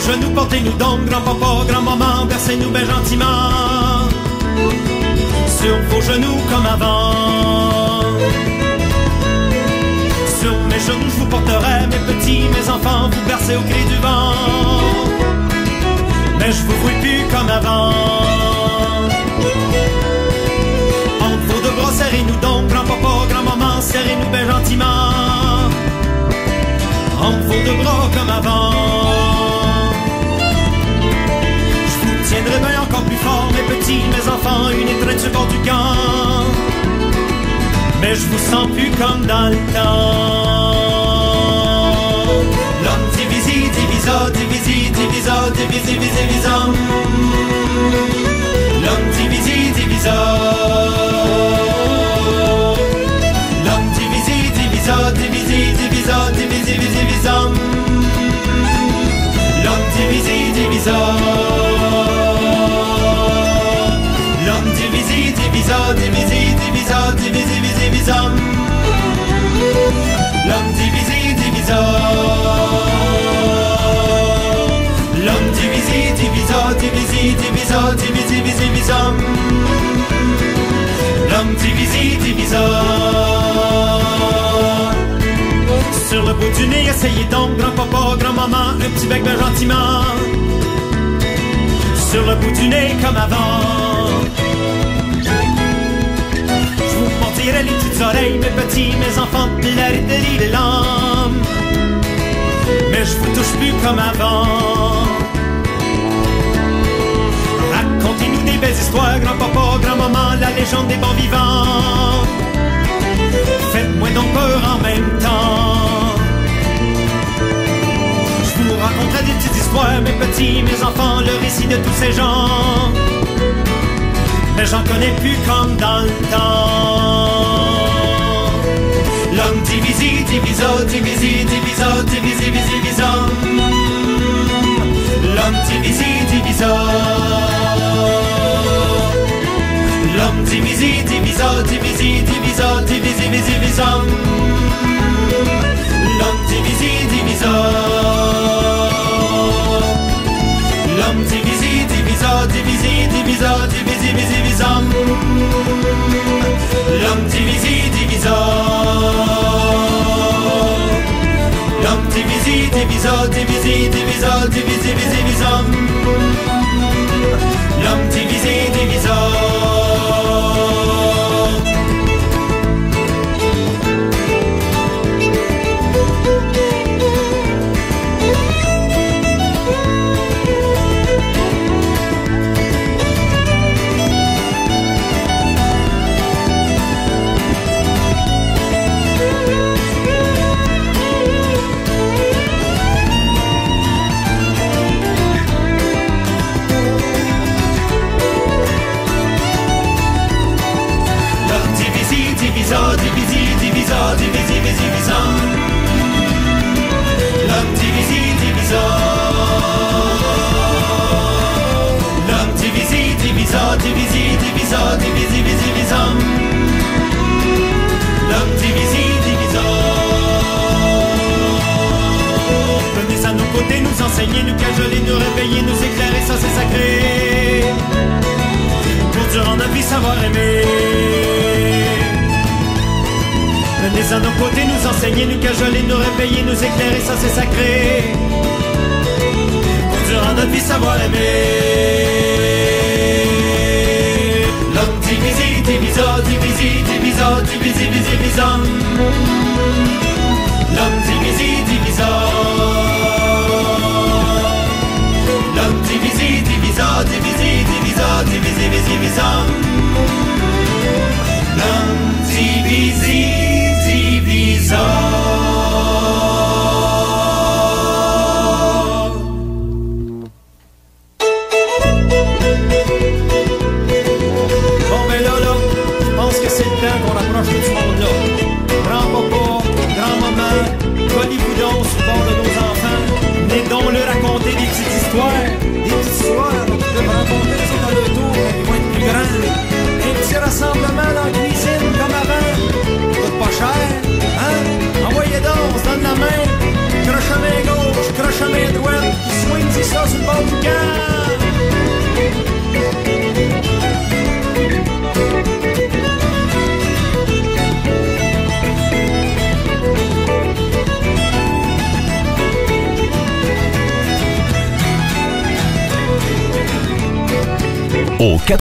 genoux, portez-nous donc, grand-papa, grand-maman, bercez-nous bien gentiment. Sur vos genoux comme avant. Sur mes genoux, je vous porterai, mes petits, mes enfants, vous bercez au cri du vent. Mais je vous vois plus comme avant. Entre vos deux bras, serrez-nous donc, grand-papa, grand-maman, serrez-nous bien gentiment. Entre vos deux bras comme avant. Tiendrai bien encore plus fort, mes petits, mes enfants, une étreinte sur du camp. Mais je vous sens plus comme dans le temps. Divisa, divisi, divisi, divisam. L'homme divisi, divisa. L'homme divisi, divisa, divisi, divisa, divisi, divisi, divisam. L'homme divisi, divisa. Sur le bout du nez, essayez donc, grand-papa, grand-maman, un petit bec bien gentiment. Sur le bout du nez comme avant. Petites oreilles, mes petits, mes enfants, de les lames. Mais je vous touche plus comme avant. Racontez-nous des belles histoires, grand-papa, grand-maman, la légende des bons vivants. Faites-moi donc peur en même temps. Je vous raconterai des petites histoires, mes petits, mes enfants, le récit de tous ces gens. Mais j'en connais plus comme dans le temps. L'homme divisi, divisa, divisi, divisa, divisi, divisi, divisa. L'homme divisi, divisa. L'homme divisi, divisa, divisi, divisa, divisi, divisi, divisa. L'homme divisi, divisa. Divisi, divisa, divisi, divisa, divisi, divisi, divisa. L'homme divisi, divisa. Divisa, divisi, divisi, divisa. L'homme divisi, divisa. L'homme divisi, divisa, divisi, divisa, divisi, divisi, divisa. L'homme divisi. Venez à nos côtés, nous enseigner, nous cajoler, nous réveiller, nous éclairer, ça c'est sacré pour durant notre vie savoir aimer. Venez à nos côtés nous enseigner, nous cajoler, nous réveiller, nous éclairer, ça c'est sacré. Pour durant notre vie savoir aimer. L'homme divisi, divisa, divisi, divisa, divisi, divisi, divisa. L'homme divisi, divisa. L'homme divisi, divisa, divisi, divisa, divisi, divisi, pense que c'est le temps qu'on rapproche tout ce monde-là. Grand-papa, grand-maman, collez-vous donc sur le bord de nos au